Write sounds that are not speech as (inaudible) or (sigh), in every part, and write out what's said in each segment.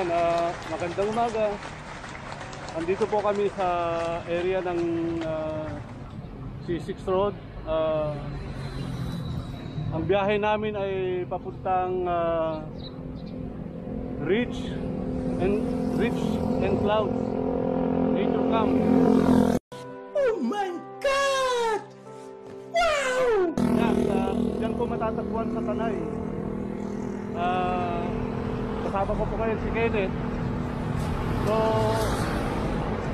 Yan, ah, magandang umaga. Andito po kami sa area ng ah, C6 Road. Ah, ang biyahe namin ay papuntang ah, Ridge and Ridge and Clouds Nature Camp. Oh my God! Wow! Yan, uh, yan po matatagpuan sa Tanay. Ah, kasama ko po ngayon si Kenneth. So,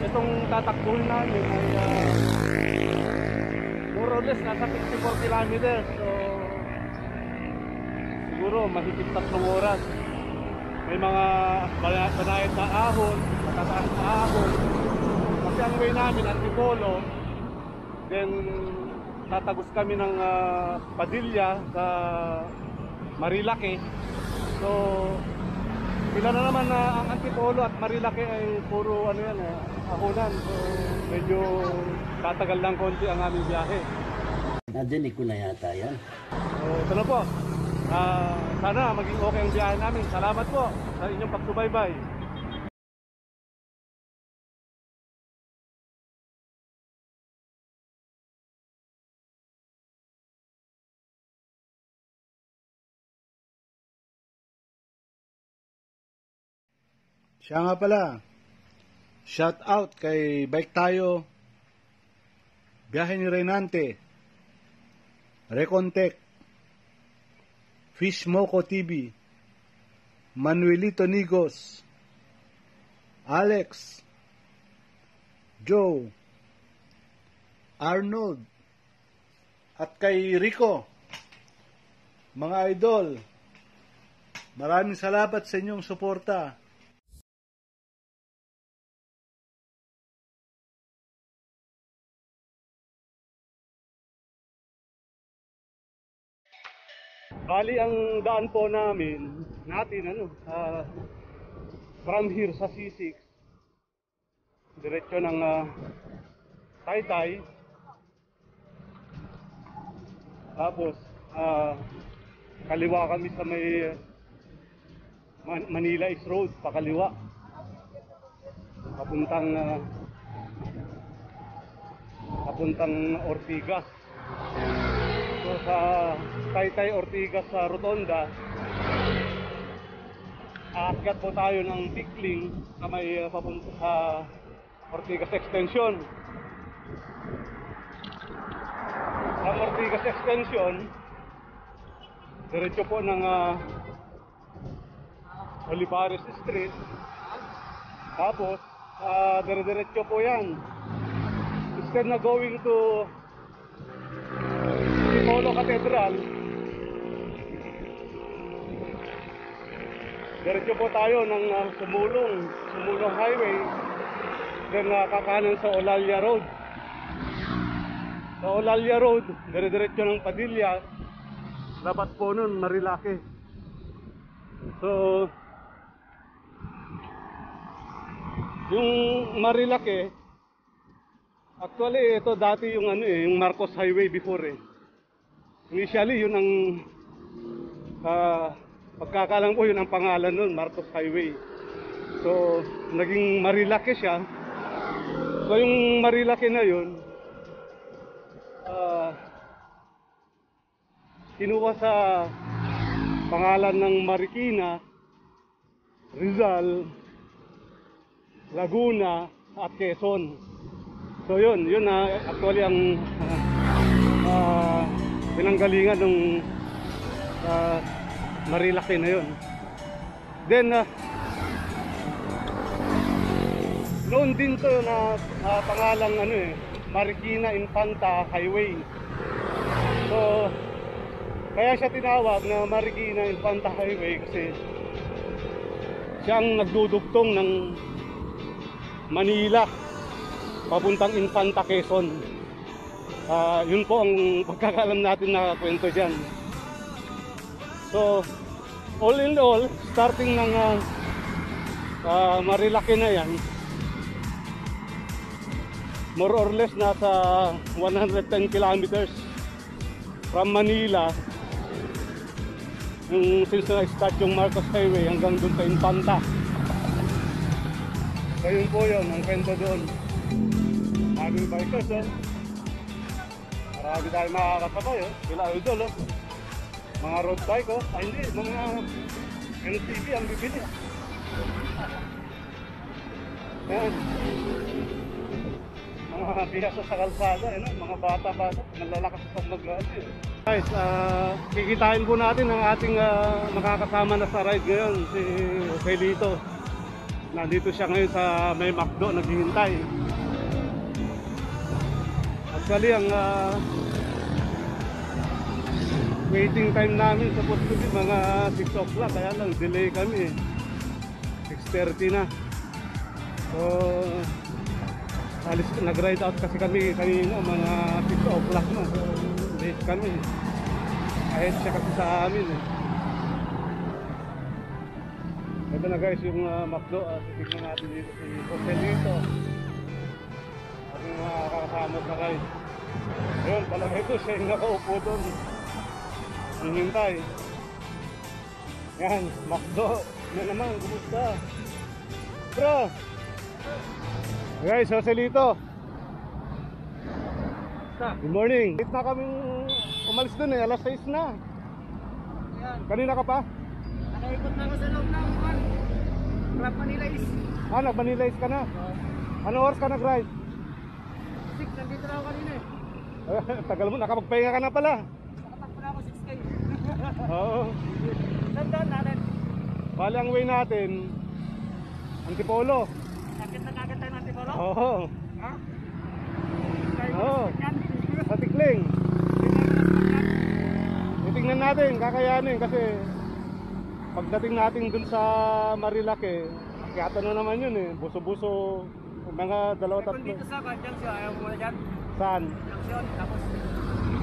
itong tatakbuhin namin ay ah, more or less nasa 64 kilometers. So, siguro mahigit tatlong oras. May mga bana- banayad na ahon, matataas na ahon. Kasi ang way namin, Antipolo, then tatagos kami ng ah, Padilla sa Marilake. So, sila na naman na ang Antipolo at Marilake ay puro ano yan, eh, ahonan. So, medyo tatagal lang konti ang aming biyahe. Nadinig ko na yata yan. So, ito na po. Ah, sana maging okay ang biyahe namin. Salamat po sa inyong pagsubaybay. Siya nga pala. Shout out kay Bike Tayo. Biyahe ni Renante. Recontec. Fish Moco TV. Manuelito Nigos. Alex. Joe. Arnold. At kay Rico. Mga idol. Maraming salamat sa inyong suporta. Bali, ang daan po namin, natin, ano, ah, from here sa C6, diretso ng ah, Taytay. Tapos, ah, kaliwa kami sa may Man- Manila East Road, pakaliwa. Papuntang, ah, papuntang Ortigas. So sa Taytay Ortigas sa Rotonda, aakyat po tayo ng Tikling sa may uh, papunta sa Ortigas Extension. Sa Ortigas Extension, diretso po ng uh, Olivares Street. Tapos, uh, dire-diretso po yan. Instead na going to Polo Cathedral. Diretso po tayo ng uh, Sumulong, Sumulong Highway. Then uh, kakanan sa Olalia Road. Sa Olalia Road, dire-diretso ng Padilla. Dapat po nun, Marilake. So, yung Marilake, actually ito dati yung ano eh, yung Marcos Highway before eh. Initially, yun ang uh, pagkakalang po yun ang pangalan nun, Marcos Highway. So, naging Marilake siya. So, yung Marilake na yun, ah, kinuha sa pangalan ng Marikina, Rizal, Laguna, at Quezon. So, yun, yun na actually ang ah, ah, pinanggalingan ng uh, Marilaki na yun. Then, uh, noon din to na uh, pangalang ano eh, Marikina Infanta Highway. So, kaya siya tinawag na Marikina Infanta Highway kasi siyang nagdudugtong ng Manila papuntang Infanta Quezon. Ah, yun po ang pagkakalam natin na kwento dyan. So, all in all, starting ng uh, uh, Marilaki na yan, more or less nasa 110 kilometers from Manila yung since na-start yung Marcos Highway hanggang dun sa Infanta. So yun po yun, ang kwento doon. Aming bikers, oh. Marami tayong makakasabay, oh. Sila idol, oh. Mga road bike, oh. Ay, hindi, mga NCV ang bibili. Yan. Mga bihasa sa kalsada, ano? mga bata-bata, nalalakas sa mag eh. Guys, ah, kikitain po natin ang ating ah, makakasama na sa ride ngayon, si Felito. Nandito siya ngayon sa may McDo, naghihintay. Actually, ang ah, waiting time namin supposed to be mga 6 o'clock, kaya lang delay kami. 6.30 na. So, alis, nag-ride out kasi kami kanina, mga 6 o'clock na. So, late kami. Ahead siya kasi sa amin eh. Ito na guys yung uh, McDo. Uh, titignan natin dito si Joselito. Ating mga kakasama sa guys. Ayun, pala ito siya yung nakaupo doon. Hinintay. Yan, McDo. Ano naman, kumusta? Bro! Guys, Joselito. Good morning. Late na kaming umalis doon eh, alas 6 na. Yan. Kanina ka pa? Nakaikot na ako sa loob ng one. Grab Manila is Ah, nag-Manilais ka na. Ano oras ka nag-ride? 6. Nandito na ako kanina eh. (laughs) Tagal mo, nakapagpahinga ka na pala. Nakatakbo na ako 6K. Oo. Nandun natin. Bali ang way natin, Antipolo. Sakit na kagad tayo natin bolo. Oo. Ha? Oo. Sa Tikling. Titingnan natin, kakayanin kasi pagdating natin dun sa Marilake, akyata na naman yun eh. Buso-buso, mga dalawa Kung tatlo. dito sa Kwan Junction, ayaw mo muna dyan. Saan? Junction, tapos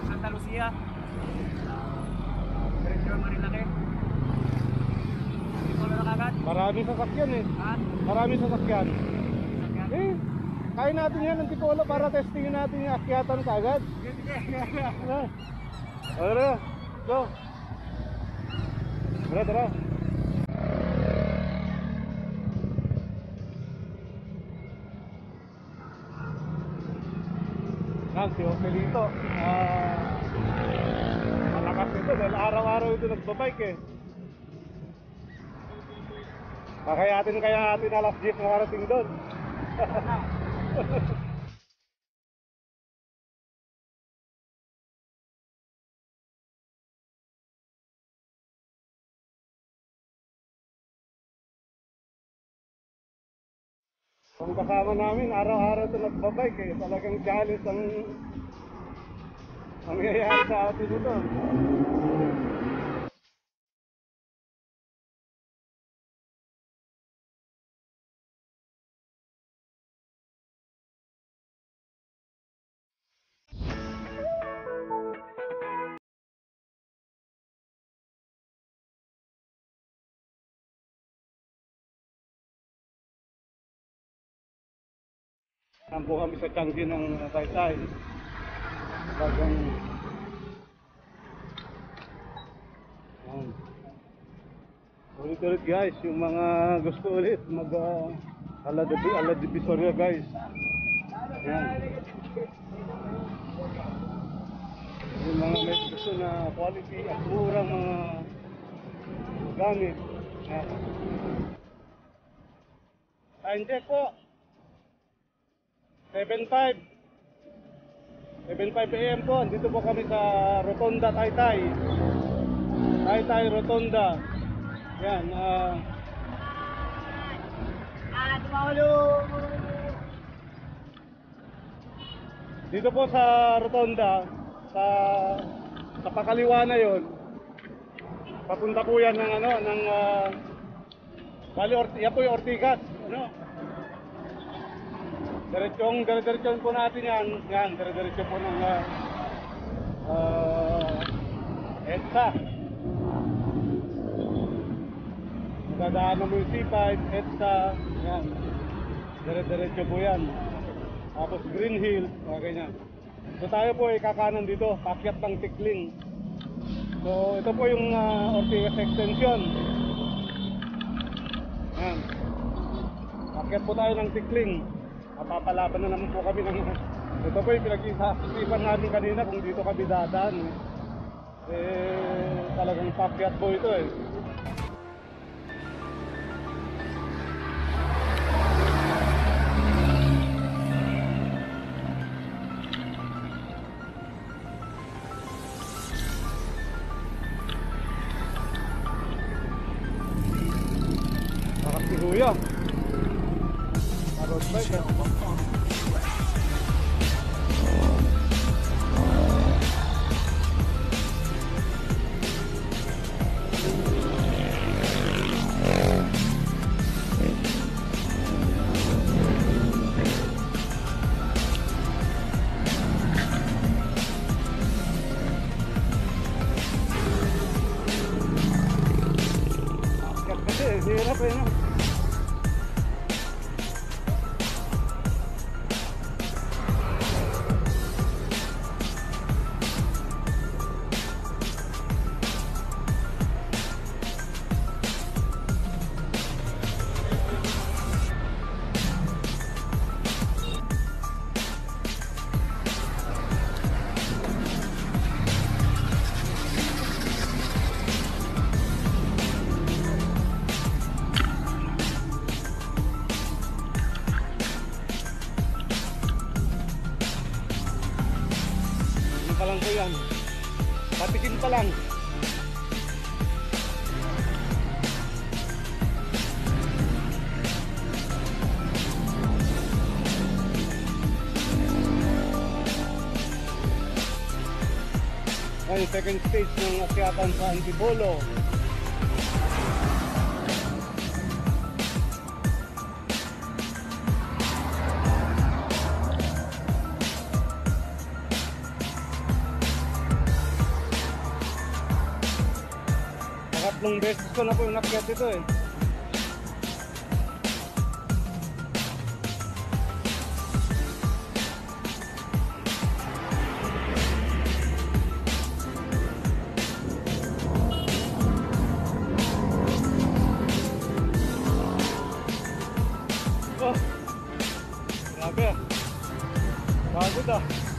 Santa Lucia. Diretso ang Marilake. Hindi ko na kagad. Maraming sasakyan eh. Ha? Maraming sasakyan. Sakyan. Eh, kaya natin yan ng Tipolo para testingin natin yung akyatan kaagad. Ano? (laughs) Tara, go. Tara, tara. Yan, si Ofelito. Ah, malakas ito dahil araw-araw ito nagbabike eh. Kakayatin kaya natin alas 10 makarating doon. (laughs) Ang kasama namin, araw-araw ito nagbabike eh. Talagang challenge ang nangyayari sa atin ito. Saan po kami sa Changi ng Taytay. Bagang... Yan. Ulit-ulit guys, yung mga gusto ulit mag uh, ala, Divi- ala Divisoria guys. Yan. Yung mga may gusto na quality at murang mga gamit. Yan. Time check po. 7.5 7.5 AM po, dito po kami sa Rotonda Taytay. Taytay Rotonda. Yan, ah. Ah, tumawalo. dito po sa Rotonda sa sa pakaliwa na yon papunta po yan ng ano ng uh, Bali Orti yan po yung Ortigas ano Diretsong, dire-diretsyon po natin yan. Yan, dire-diretso po ng uh, uh, EDSA. Dadaanan mo yung C5, EDSA. Yan. Dire-diretso po yan. Tapos Green Hill, mga ganyan. So tayo po ay kakanan dito, pakyat ng Tikling. So ito po yung uh, Ortigas Extension. Yan. Akit po tayo ng tikling. Mapapalaban na naman po kami ng... Ito po yung pinag-isipan namin kanina kung dito kami dadaan. Eh, talagang pakyat po ito eh. Sa Antipolo. Pangatlong beses ko na po yung akyat ito eh. Pagod ah. Oh.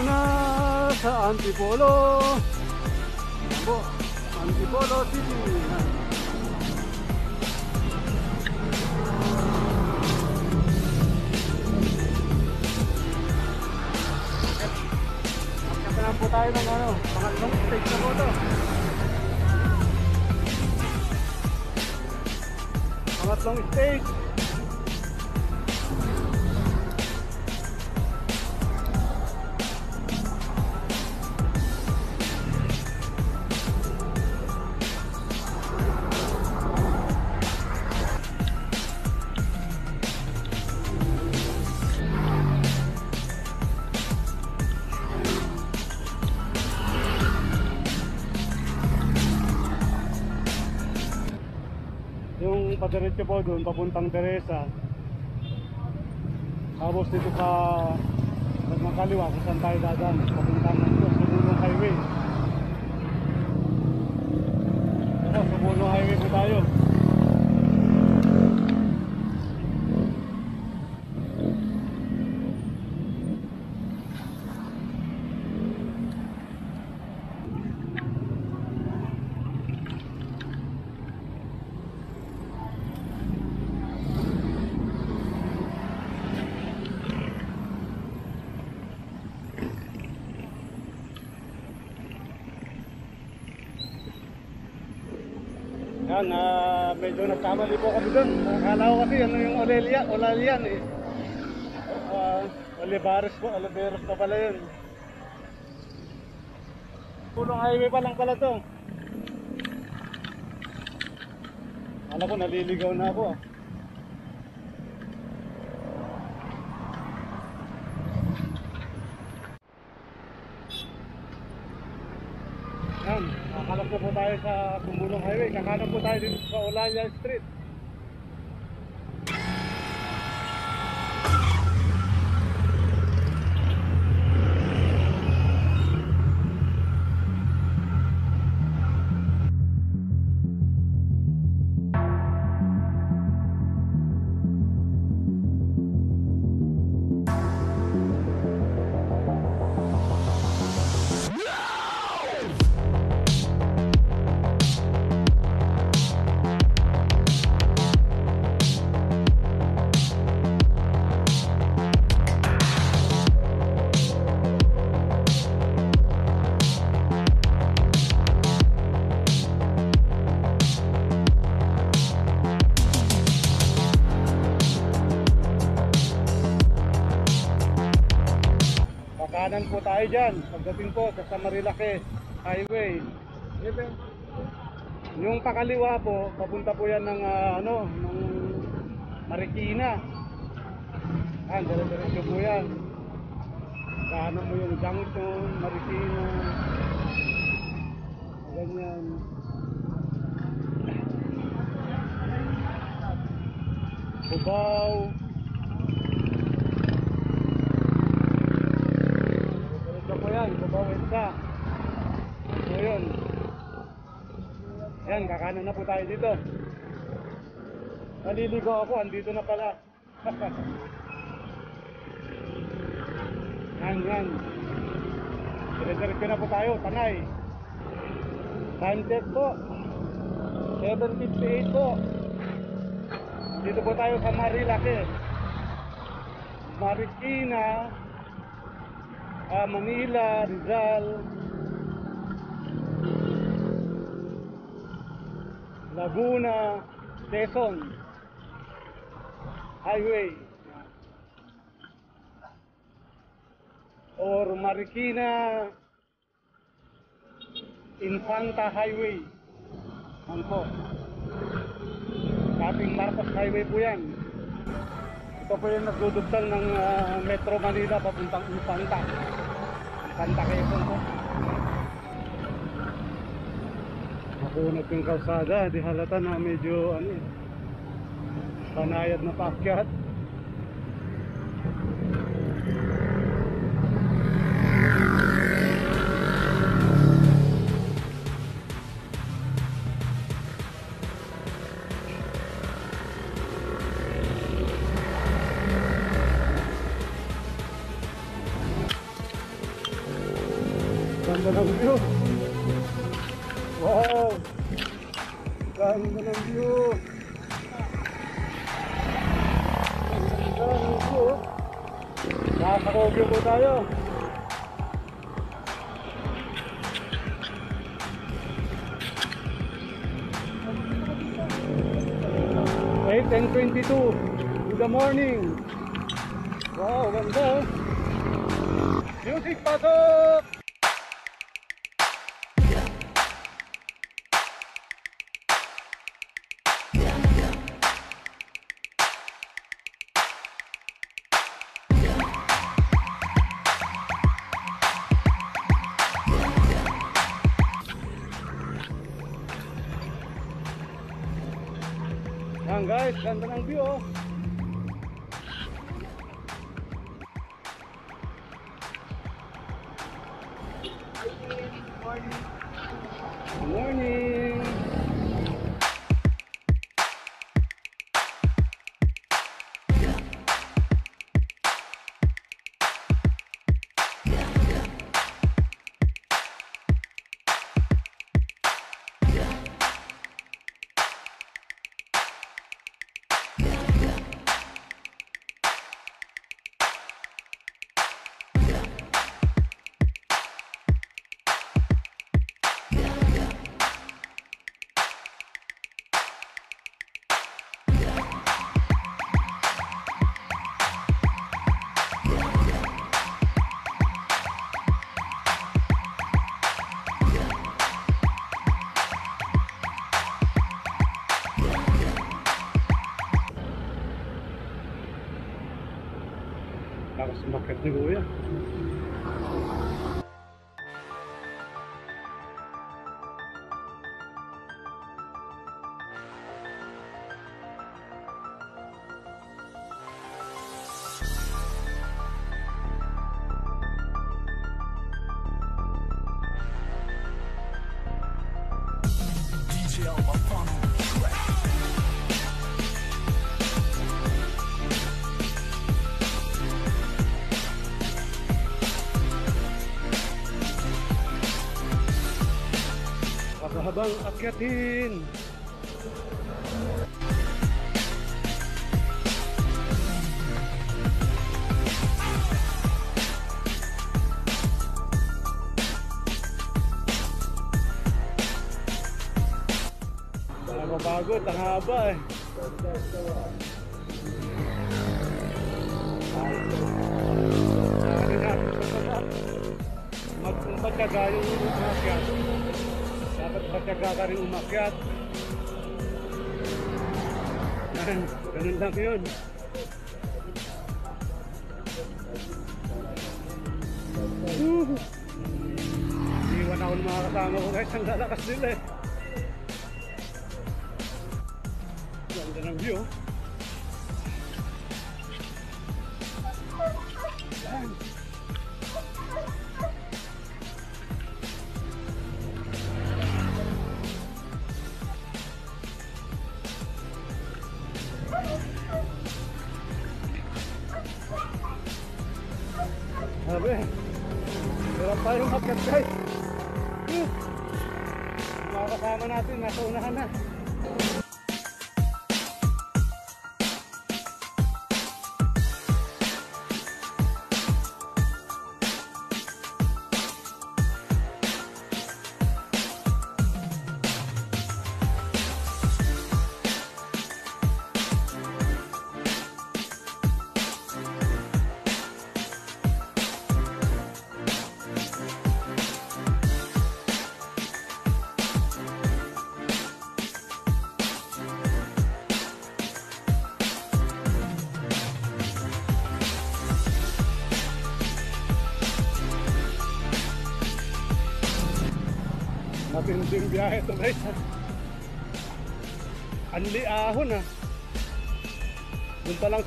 Na sa Antipolo. Po, Antipolo City. Yung padiretso po doon, papuntang Teresa. Tapos dito sa ng kaliwa, kung saan tayo dadaan, papuntang dito, Subuno Highway. Ito, Subuno Highway po tayo. Yan, ah, nagkamali po kami doon. Akala ko kasi ano yung Olelia, Olalian eh. Uh, Olivares po, Oliveros pa pala yun. Pulong highway pa lang pala to. Alam ko naliligaw na ako ah. Yan, kakalap na po tayo sa Kumbulong Highway. Kakanan po tayo dito sa Olaya Street. Tayo dyan. Pagdating po sa Samarilake Highway. Yung pakaliwa po, papunta po yan ng ah, ano, ng Marikina. Yan, dire-diretso po yan. Kanan mo yung Junction, Marikina. Ganyan. Cubao. Diretso po yan, Cubao Edsa. So yun. Yan, kakanan na po tayo dito. Naliligo ako, andito na pala. (laughs) yan, yan. Dire-diretso na po tayo, tanay. Time check po. 7.58 po. Dito po tayo sa Marilake. Marikina, ah, Manila, Rizal, Laguna, Quezon Highway or Marikina Infanta Highway. Ano po? Ating Marcos Highway po yan. Ito po yung nagdudugtong ng ah, Metro Manila papuntang Infanta. Infanta Quezon po Nakunat yung kalsada, di halata na medyo ano eh, panayad na paakyat. Ganda ng view oh. de cebolla Kasahabang akyatin. Nakapagod, ang haba eh. Ano na, mag magtyaga yung rin umakyat. Yan, ganun lang yun. Iwan ako ng mga kasama ko guys, ang lalakas nila eh. Hirap tayo makat guys. Mga kasama natin, nasa unahan na.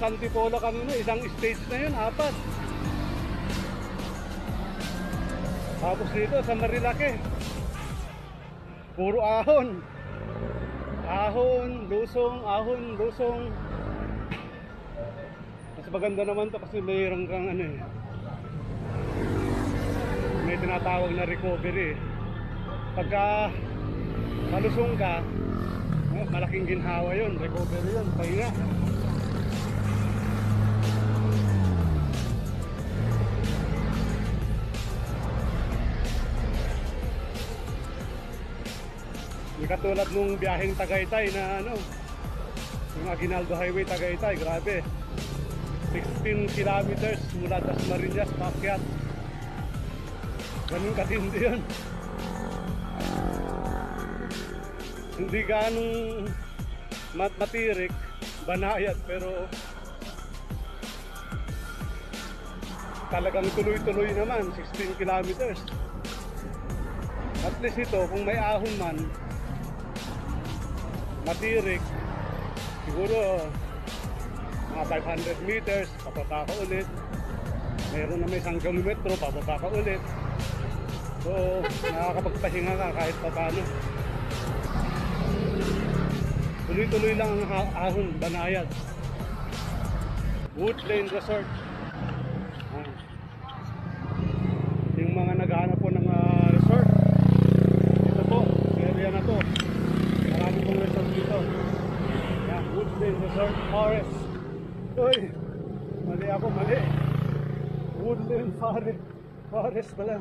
Antipolo kanina, isang stage na yun, apat. Tapos dito sa Marilake, puro ahon. Ahon, lusong, ahon, lusong. Mas maganda naman to kasi mayroon kang ano eh. May tinatawag na recovery eh pagka malusong ka, eh, malaking ginhawa yun, recovery yun, pahinga. Hindi katulad nung biyaheng Tagaytay na ano, yung Aguinaldo Highway Tagaytay, grabe. 16 kilometers mula Dasmariñas, Pakyat. Ganun katindi yun. hindi ganong mat matirik, banayad, pero talagang tuloy-tuloy naman, 16 kilometers. At least ito, kung may ahon man, matirik, siguro mga 500 meters, papaba ka ulit. Meron na may isang kilometro, papaba ka ulit. So, nakakapagpahinga ka kahit pa paano. Tuloy-tuloy lang ang ahon, banayad. Woodland Resort. Ah. Yung mga naghahanap po ng ah, resort. Ito po, area na to. Marami pong resort dito. Yan, Woodland Resort Forest. Uy, mali ako, mali. Woodland Forest. Forest pala.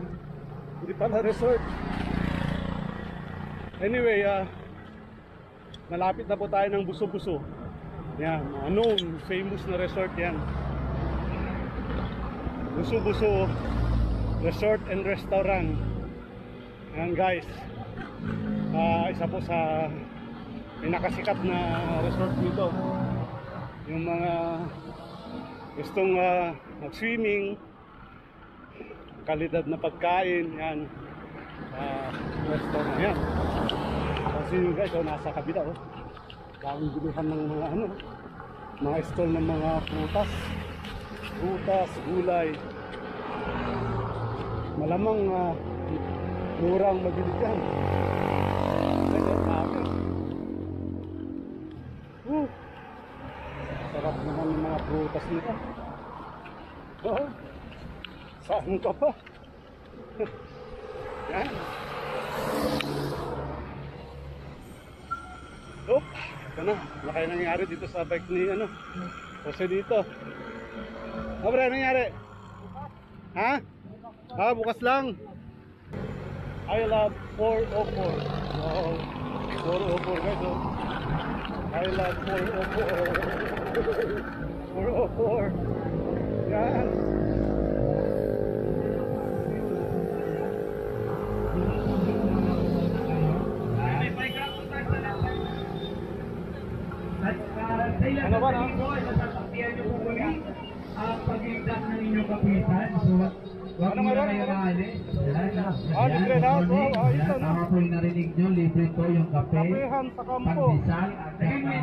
Hindi pala resort. Anyway, ah, malapit na po tayo ng Buso-Buso. Yan, mga known, famous na resort yan. Buso-Buso Resort and Restaurant. Yan guys. Ah, isa po sa pinakasikat na resort dito. Yung mga gustong ah, mag-swimming, kalidad na pagkain, yan. Sa restaurant yan. Kasi yun guys, oh, nasa kabila oh. Daming bilihan ng mga ano, mga stall ng mga prutas. Prutas, gulay. Malamang uh, murang mabili dyan. Ay, ang dami. Woo! Sarap naman ng mga prutas nila. Oh, saan ka pa? Yan. Oh, ito na. Wala kayo nangyari dito sa bike ni ano. Jose dito. Ano ba nangyari? Ha? Ah, bukas lang. I love 404. Oh, 404 guys. Oh. I love 404. 404. (laughs) Yan. Inyong kapitan. So, wag Ano mo na kayo Ano? maalis. Yan, Ah, na? good morning. Na? Tama po yung narinig nyo, libre po yung kape. Kapehan sa kampo. Pagdisal at. Ano?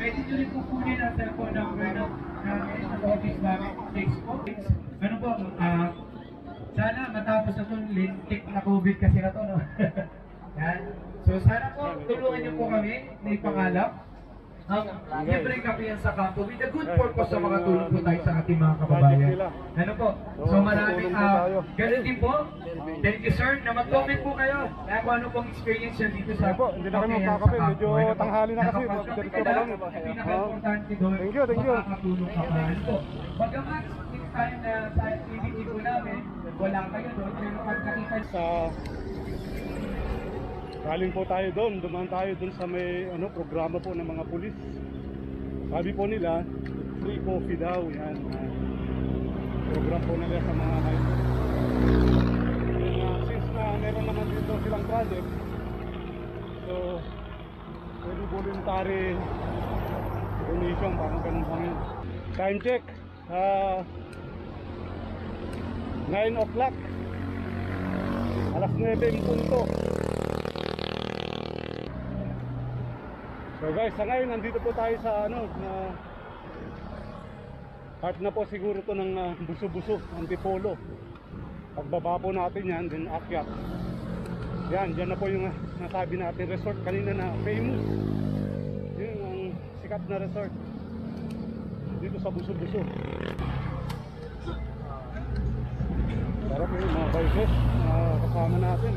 Pwede nyo rin po kunin ang cellphone number namin sa office namin. 6 po. Ano po? Ah, sana matapos na itong lintik na COVID kasi na to, no? (laughs) Yan. So sana po, tulungan niyo po kami, may pangalap. Ang libre kape yan sa kampo with a good purpose sa mga tulong po tayo sa ating mga kababayan. Ano po? So maraming, tayo. ah, ganun din po. Thank you sir, na mag-comment po kayo na kung ano pong experience yan dito sa na kape yan magkakape. sa Medyo kampo. Ano po? tanghali na kasi, Pinaka-importante doon, Thank you, thank you. makakatulong ka pa. Ano po? Bagamat next time na sa activity po namin, wala kayo doon, pero pag nakita sa galing po tayo doon, dumaan tayo doon sa may ano programa po ng mga pulis. Sabi po nila, free coffee daw yan. program po nila sa mga high school. Ah, since na meron naman dito silang project, so pwede voluntary donation, parang ganun lang yun. Time check, ah 9 o'clock. Alas 9 yung punto. So guys, sa ngayon nandito po tayo sa ano na part na po siguro to ng ah, buso-buso, antipolo. Pagbaba po natin yan, then akyat. Yan, dyan na po yung ah, nasabi natin resort kanina na famous. Yun ang sikat na resort. Dito sa buso-buso. Sarap yung mga bikers na kasama natin.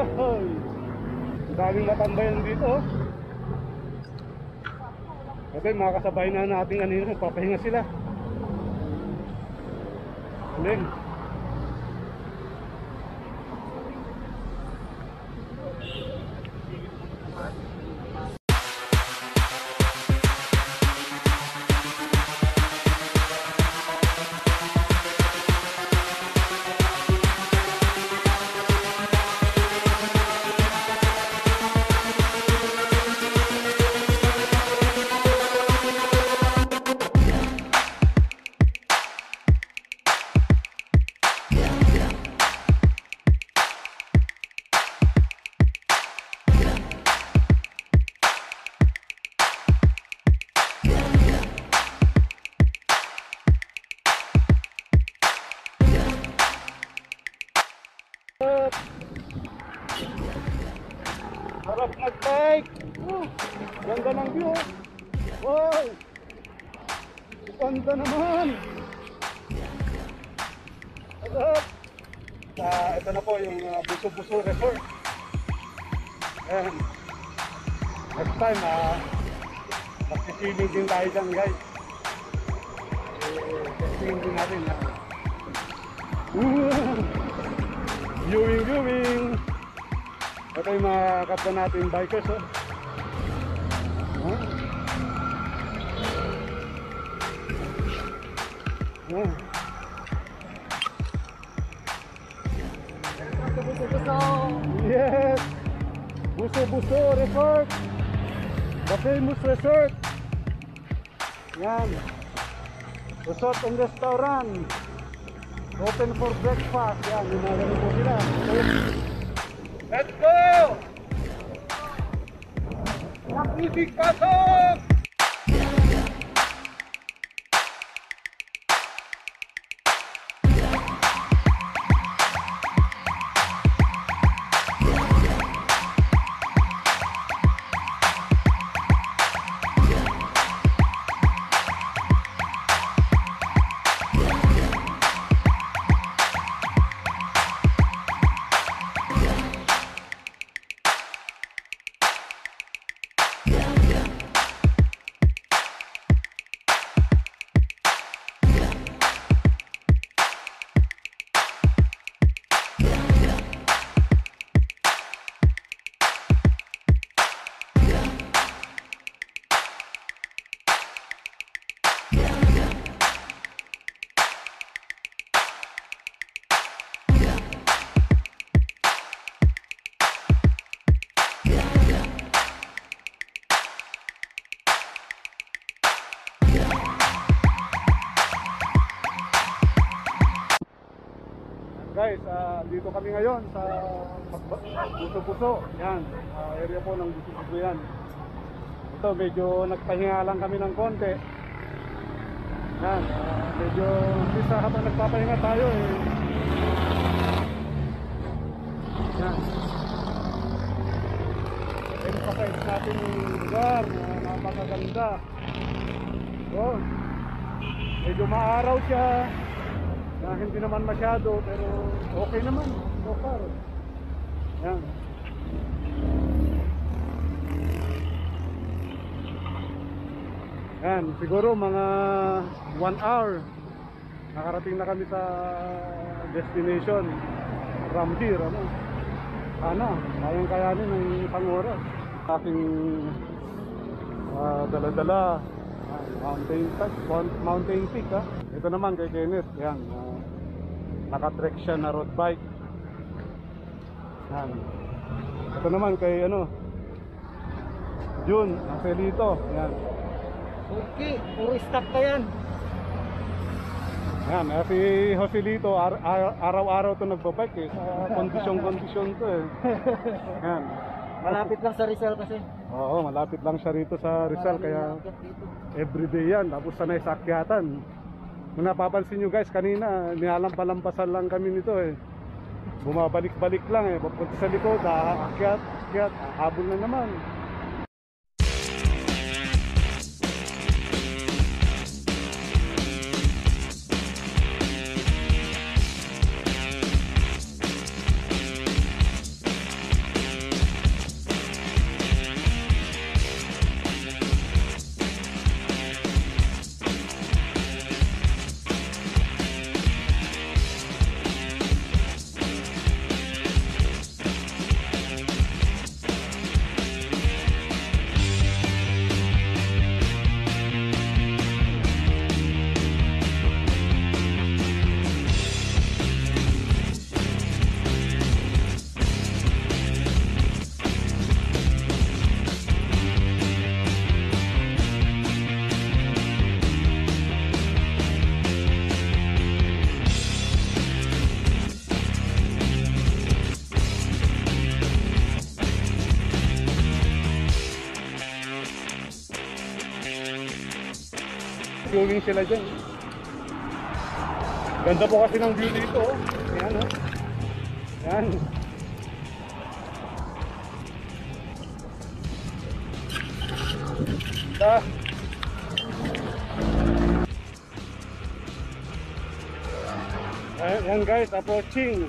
Ahoy! Ang daming natambayan dito. Ito yung mga kasabay na natin kanina, papahinga sila. Galing. Ito yung mga kapwa natin bikers, oh. Buso-buso. Yes! Buso Buso Resort! The famous resort! Yan! Resort and restaurant! Open for breakfast! Yan, yung mga ganun po sila. Let's go! Music pasok! Guys, ah, dito kami ngayon sa Puso-Puso. Yan, ah, area po ng Puso-Puso yan. Ito, medyo nagpahinga lang kami ng konti. Yan, ah, medyo isa habang nagpapahinga tayo eh. Yan. Emphasize natin yung lugar na napakaganda. Oh, medyo maaraw siya na hindi naman masyado pero okay naman so far. Yan. Yan siguro mga 1 hour nakarating na kami sa destination. Ramdir ano? Sana kayang kayanin ng isang oras. Aking ah, dala-dala ah, mountain peak mountain peak ha ito naman kay Kenneth yan ah, nakatrek siya na road bike. Yan. Ito naman kay ano Jun Angelito yan. Okay, puro stock ka yan. yan eh, si Joselito ar- ar- araw-araw to nagbabike eh. Sa kondisyon-kondisyon to eh. (laughs) Yan. Malapit lang sa Rizal kasi. oo malapit lang siya rito sa Rizal kaya everyday yan. Tapos sanay sa akyatan kung napapansin nyo guys kanina nialampalampasan lang kami nito eh. Bumabalik-balik lang eh. Papunta sa likod aakyat akyat habol na naman Swimming sila dyan. Ganda po kasi ng view dito. oh. Yan oh. Yan. Da. Ayan, yan guys, approaching.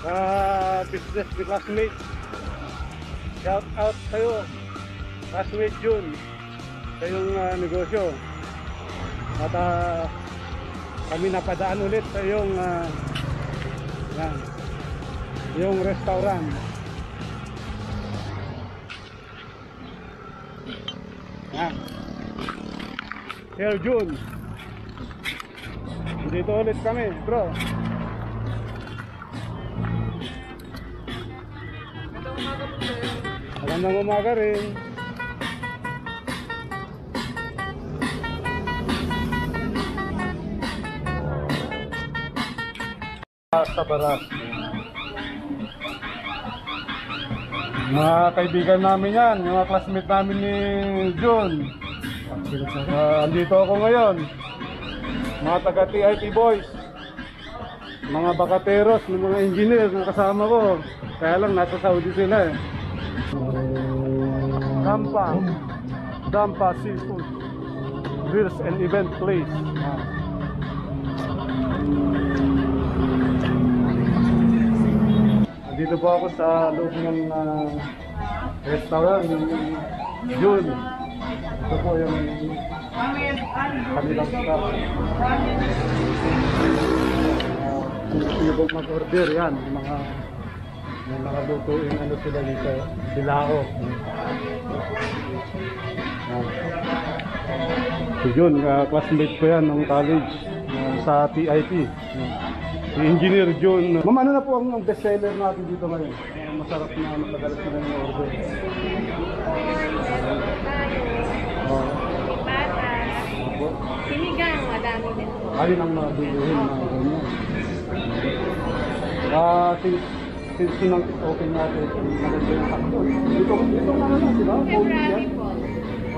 Uh, business ni classmate. Shout out sa'yo. Classmate June sa iyong ah, negosyo. At ah, kami napadaan ulit sa iyong ah, yan, iyong restaurant. Yan. Sir June. Dito ulit kami, bro. Magandang umaga rin. Sa baras. Mga kaibigan namin yan, yung mga classmate namin ni June. Ah, andito ako ngayon. Mga taga TIT boys. Mga bakateros, mga engineer na kasama ko. Kaya lang nasa Saudi sila eh. Dampa. Dampa Seafood. Grills and Event Place. Ah. Dito po ako sa loob ng ah, restaurant, June. Ito po yung kanilang staff. Ah, Kung sino po mag-order yan, mga may mga lutuin ano sila dito, silao. Ah. Si Jun, ah, classmate ko yan ng college ah, sa TIT. Ah. Si Engineer Jun. Ma'am, ano na po ang best seller natin dito ngayon? Ah, masarap na matagal sila ng order. Opo. Sinigang, madami din. Ayun ang mga bilihin mga ganyan. Ah, since since sinang open natin, maganda yung sakto. Dito, dito nga na, di ba? COVID February yan. po.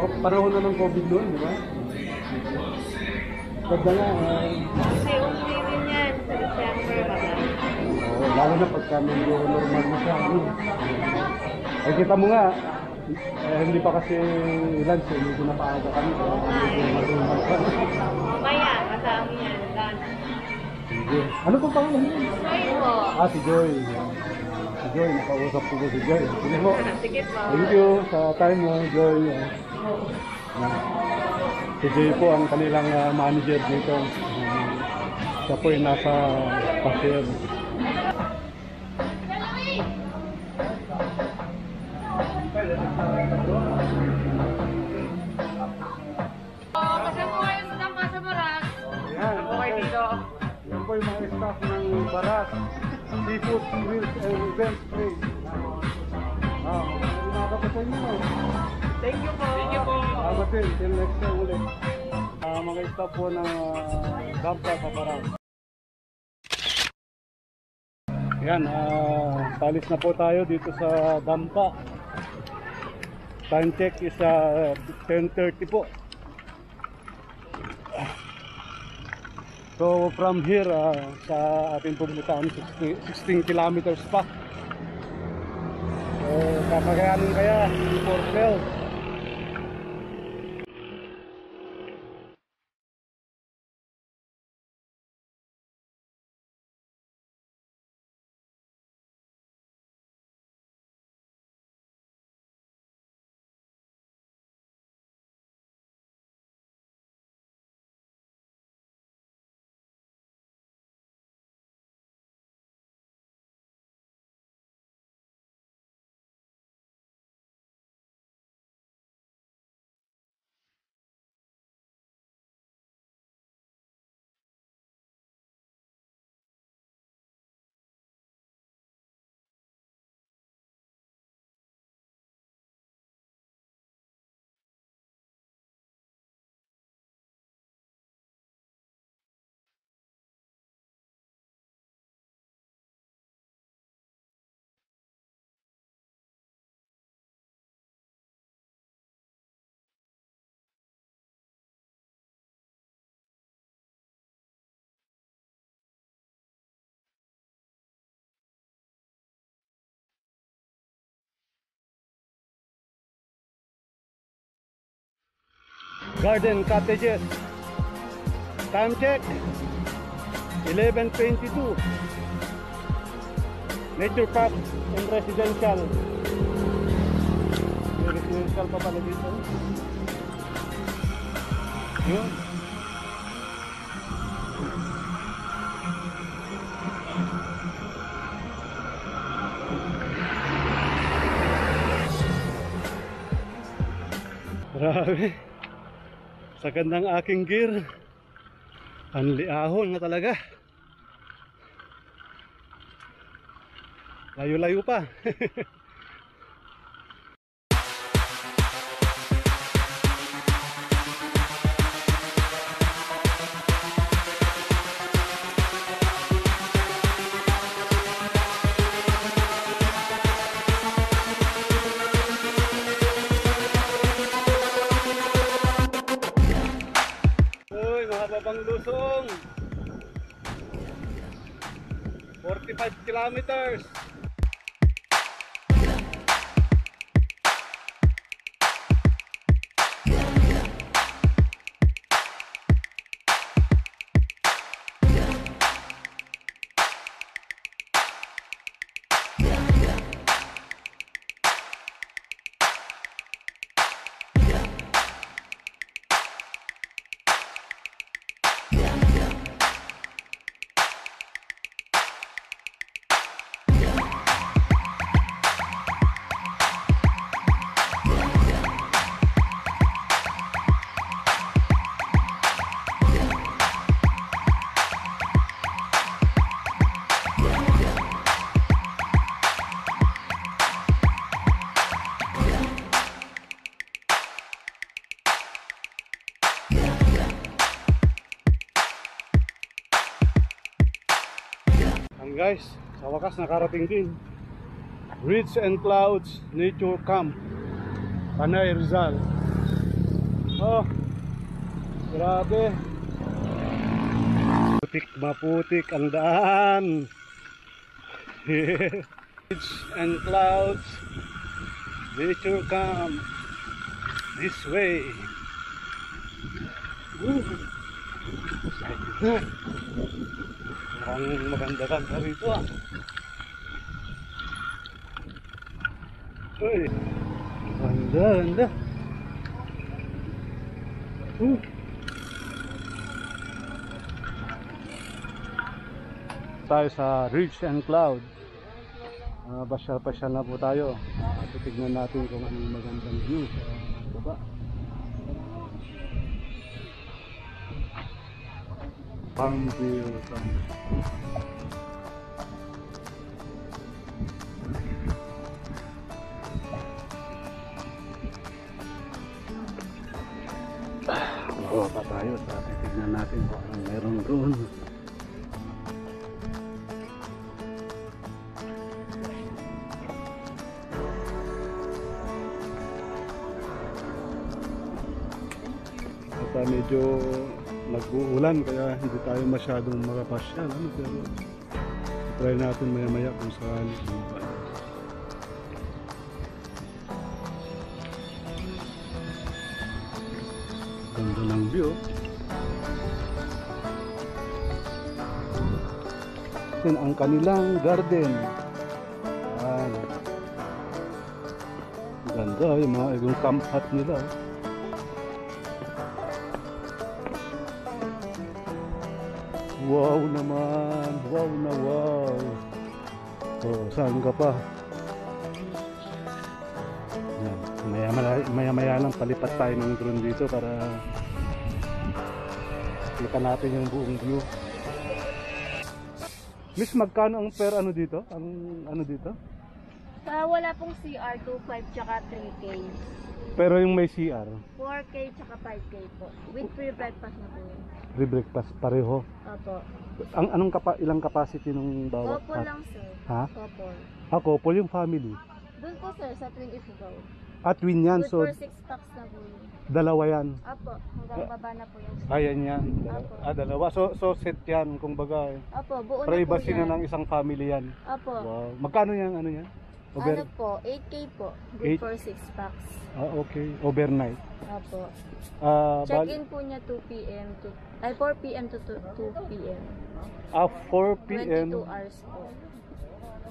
Oh, panahon na ng COVID noon, di ba? Ganda nga. ah, lalo na pagka medyo normal na siya. Ano? Ay, kita mo nga, eh, hindi pa kasi lunch, eh, medyo napaaga kami. Kaya medyo normal pa. Mamaya, kasama yan. Lunch. Sige. Ano po pangalan niyo? Joy po. Ah, si Joy. Si Joy, nakausap ko po si Joy. Sige po. Sige po. Thank you sa time mo, Joy. Ah, Si Joy po ang kanilang ah, manager dito. Siya po ay nasa cashier. Staff ng Baras. Seafood Grills and Event Place. Ah, umaga pa sa inyo. Thank you po. Thank you po. Salamat din. Till next time ulit. Ah, mga staff po ng uh, Dampa sa Baras. Yan, ah, talis na po tayo dito sa Dampa. Time check is ah, 10.30 po. So from here uh, sa ating pupuntahan 16, 16 kilometers pa. So kakakayanin kaya 412. Garden Cottages. Time check. 11.22. Nature Park and Residential. Residential pa pala dito. Yun. Grabe. Sa gandang aking gear. Anli ahon na talaga. Layo-layo pa. (laughs) kilometers. Guys, sa wakas nakarating din. Ridge and Clouds Nature Camp. Panay Rizal. Oh, grabe. Putik maputik ang daan. (laughs) Ridge and Clouds Nature Camp. This way. Woo. Mukhang maganda ganda rito ah. Uy. Ganda, ganda. Uh. Tayo sa Ridge and Cloud. Uh, Basyal-pasyal na po tayo. Uh, titignan natin kung anong magandang view sa Farmville Farm. Oo pa tayo sa titignan natin kung anong meron doon. Medyo nag-uulan kaya hindi tayo masyadong makapasyal. Ano? Pero try natin maya maya kung sakali. Ganda ng view. Yan ang kanilang garden. Yan. Ganda yung mga yung camp hut nila. Wow naman. Wow na wow. Oh, saan ka pa? Yan. Maya, maya, maya, lang palipat tayo ng drone dito para kita natin yung buong view. Miss, magkano ang per ano dito? Ang ano dito? Ah, wala pong CR 2.5 tsaka 3K. Pero yung may CR, 4K tsaka 5K po. With free breakfast na po yun. Free breakfast pareho. Opo. Ang anong kapa, ilang capacity nung bawat? Opo lang sir. Ha? Opo. Ako, po yung family. Doon po sir sa Twin Ifugao. At twin yan, Good so for 6 packs na po yun. dalawa yan. Opo. Hanggang baba na po yung Ayan yan. Apo. Ah, dalawa. So, so set yan, kumbaga. Opo, buo na po Privacy yan. na ng isang family yan. Opo. Wow. Magkano yan? Ano yan? Over, Ano po, 8K po. Good Eight? for 6 packs. ah, okay. Overnight. Opo. Ah, bal- Check-in po niya 2 p.m. to ay 4 p.m. to 2, 2 p.m. ah, 4 p.m. 22 hours po.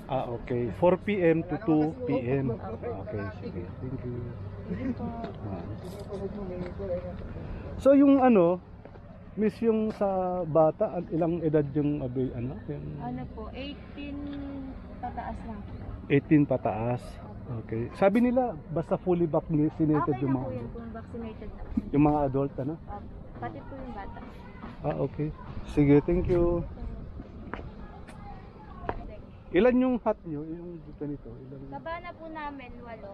Ah, okay. 4 p.m. to 2 p.m. Okay, sige. Thank you. Ah. So yung ano, miss yung sa bata, at ilang edad yung abay, ano? Yung Ano po, 18 pataas lang. 18 pataas. Okay. Sabi nila, basta fully vaccinated Okay yung mga, yun kung vaccinated na. yung mga adult, ano? Ah, pati po yung bata. Ah, okay. Sige, thank you. Ilan yung hut nyo? Yung ganito? Ilan? Kabana po namin, walo.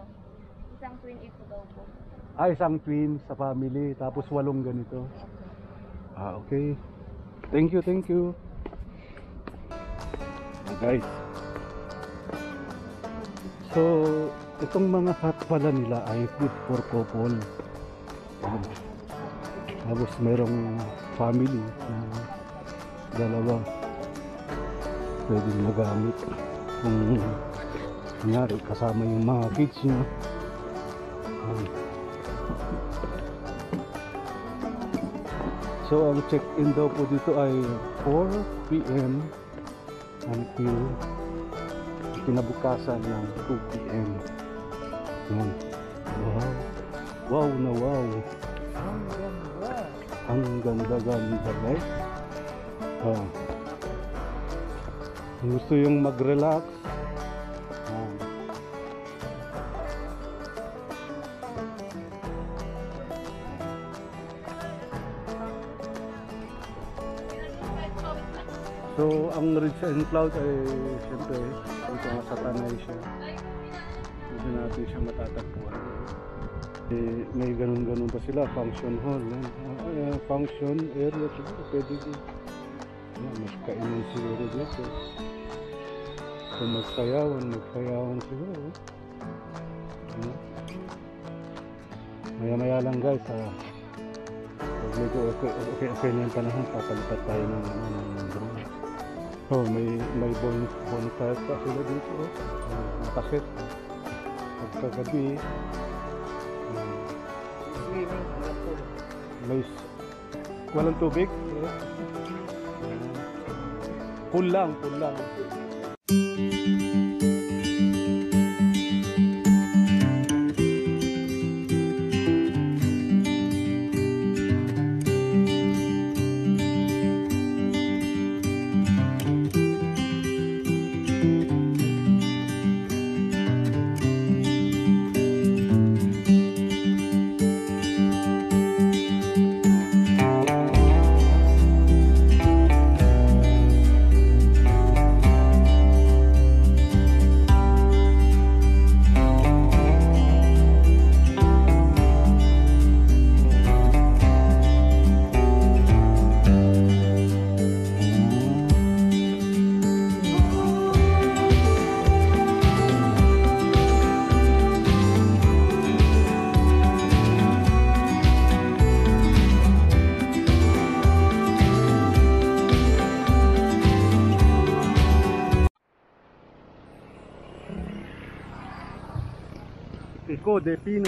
Isang twin ifo daw po. Ah, isang twin sa family, tapos walong ganito. Ah, okay. Thank you, thank you. Ah, guys. So, itong mga hut pala nila ay good for couple. Ah, tapos merong family na dalawa. pwedeng magamit kung kunyari kasama yung mga kids nyo. Ayan. So ang check-in daw po dito ay 4 p.m. until kinabukasan ng 2 p.m. Yan. Wow. Wow na wow. Ang ganda-ganda guys. Ah. Gusto yung mag-relax. Yan. And Cloud ay siyempre dito nga sa Tanay siya. Dito natin siya matatagpuan. Eh, may ganun-ganun pa sila, function hall. Yan. Ah, eh, function area siguro, pwede din. Yan, mas kainan siguro dito. Kung magsayawan, magsayawan siguro. Yan. Maya-maya lang guys, ah. Pag medyo okay, okay, okay na yung panahon, papalipat tayo ng, ng, ng drone. Oh, may may bon bonfire pa sila dito. Oh. Nakaset. Pagkagabi, um, may s- walang tubig. Uh, pool de Pino.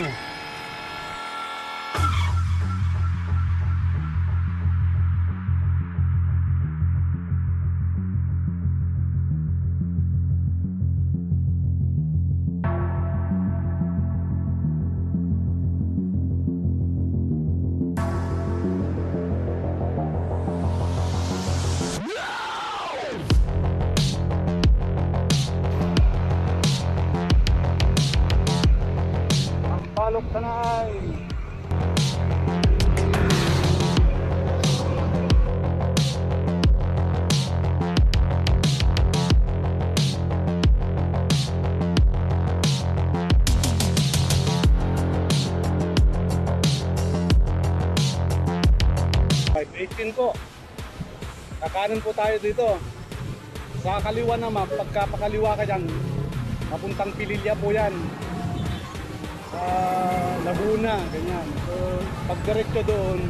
Eighteen po. Kakanan po tayo dito. Sa kaliwa naman, pagka pakaliwa ka dyan, papuntang Pililya po yan sa Laguna, ganyan. So, pag diretso doon,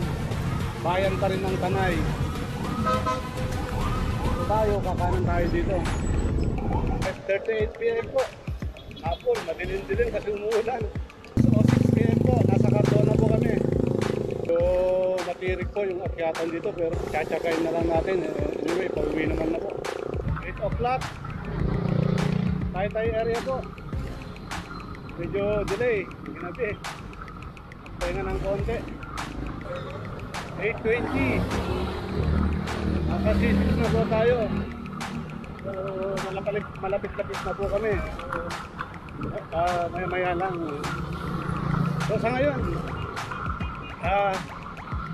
bayan pa rin ng Tanay. So, tayo, kakanan tayo dito. 5.38 p.m. po. Hapon, madilim-dilim kasi umuulan. So, 6 p.m. po, nasa Cardona po kami. So, matirik po yung akyatan dito, pero tsatsakayin na lang natin. Eh, Anyway, pauwi naman na po. 8 o'clock, tayo-tayo area po medyo delay ginabi. Pahinga ng konti. 8.20 nasa C6 na po tayo. So malapit malapit-lapit na po kami. Ah maya maya lang. So sa ngayon ah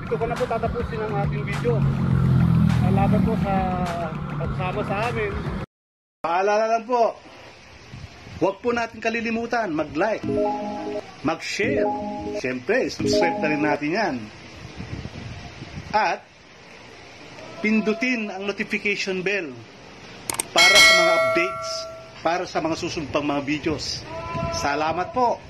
dito ko na po tatapusin ang ating video salamat po sa pagsama sa amin paalala lang po Huwag po natin kalilimutan mag-like, mag-share. Siyempre, subscribe na rin natin yan. At pindutin ang notification bell para sa mga updates, para sa mga susunod pang mga videos. Salamat po!